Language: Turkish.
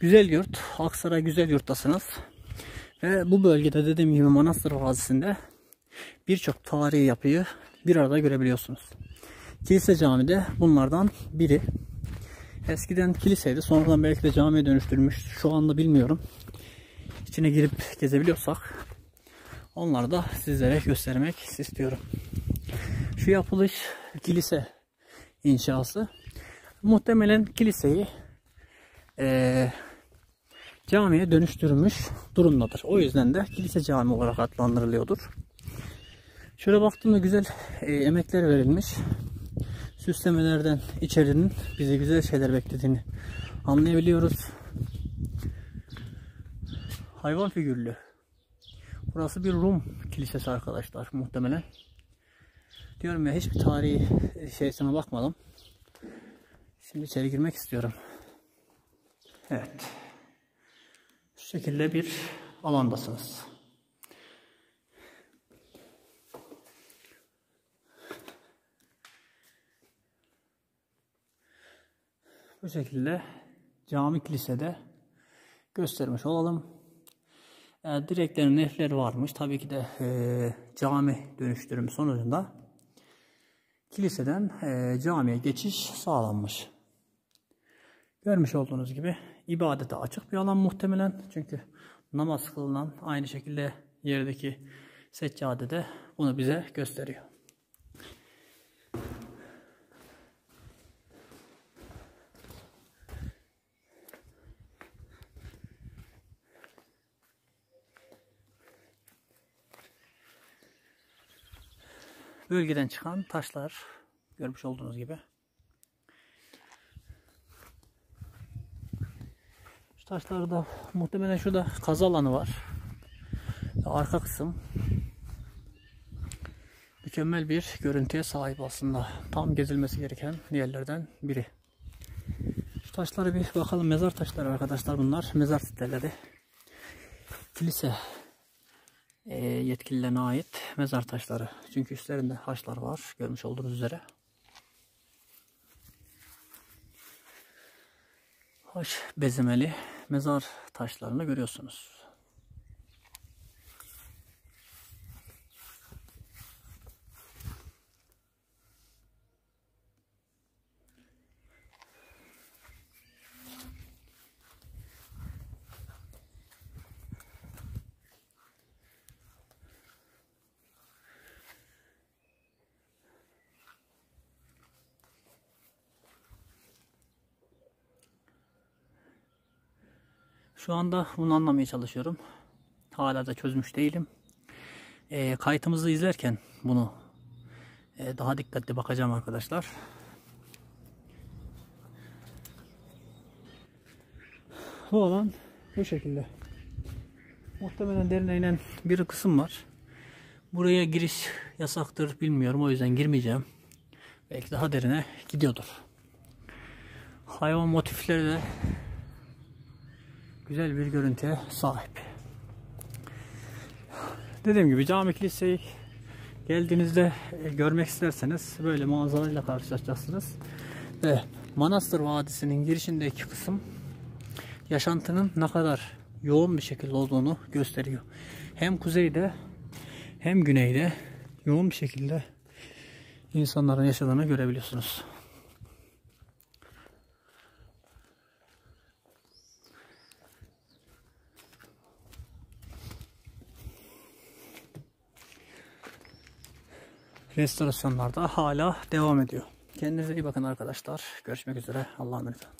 Güzel yurt. Aksaray Güzel Yurt'tasınız. Ve bu bölgede dediğim gibi Manastır Vadisi'nde birçok tarihi yapıyı bir arada görebiliyorsunuz. Kilise Cami de bunlardan biri. Eskiden kiliseydi. Sonradan belki de camiye dönüştürmüş. Şu anda bilmiyorum. İçine girip gezebiliyorsak onları da sizlere göstermek istiyorum. Şu yapılış kilise inşası. Muhtemelen kiliseyi e, camiye dönüştürülmüş durumdadır. O yüzden de kilise cami olarak adlandırılıyordur. Şöyle baktığımda güzel e, emekler verilmiş. Süslemelerden içerinin bize güzel şeyler beklediğini anlayabiliyoruz. Hayvan figürlü. Burası bir Rum kilisesi arkadaşlar muhtemelen. Diyorum ya hiçbir tarihi şeysine bakmadım. Şimdi içeri girmek istiyorum. Evet. Şekilde bir alandasınız. Bu şekilde cami kilisede göstermiş olalım. E, direklerin nefleri varmış. Tabii ki de e, cami dönüştürüm sonucunda kiliseden e, camiye geçiş sağlanmış. Görmüş olduğunuz gibi ibadete açık bir alan muhtemelen. Çünkü namaz kılınan aynı şekilde yerdeki seccade de bunu bize gösteriyor. Bölgeden çıkan taşlar görmüş olduğunuz gibi. Taşlarda muhtemelen şurada kazı alanı var. Arka kısım mükemmel bir görüntüye sahip aslında. Tam gezilmesi gereken yerlerden biri. Şu taşlara bir bakalım. Mezar taşları arkadaşlar bunlar. Mezar siteleri. Kilise e, yetkililerine ait mezar taşları. Çünkü üstlerinde haçlar var. Görmüş olduğunuz üzere. Haç bezemeli mezar taşlarını görüyorsunuz. Şu anda bunu anlamaya çalışıyorum. Hala da çözmüş değilim. E, kayıtımızı izlerken bunu e, daha dikkatli bakacağım arkadaşlar. Bu alan bu şekilde. Muhtemelen derine inen bir kısım var. Buraya giriş yasaktır bilmiyorum. O yüzden girmeyeceğim. Belki daha derine gidiyordur. Hayvan motifleri de güzel bir görüntüye sahip. Dediğim gibi cami kiliseyi geldiğinizde e, görmek isterseniz böyle manzarayla karşılaşacaksınız. Ve Manastır Vadisi'nin girişindeki kısım yaşantının ne kadar yoğun bir şekilde olduğunu gösteriyor. Hem kuzeyde hem güneyde yoğun bir şekilde insanların yaşadığını görebiliyorsunuz. Restorasyonlar da hala devam ediyor. Kendinize iyi bakın arkadaşlar. Görüşmek üzere. Allah'a emanet olun.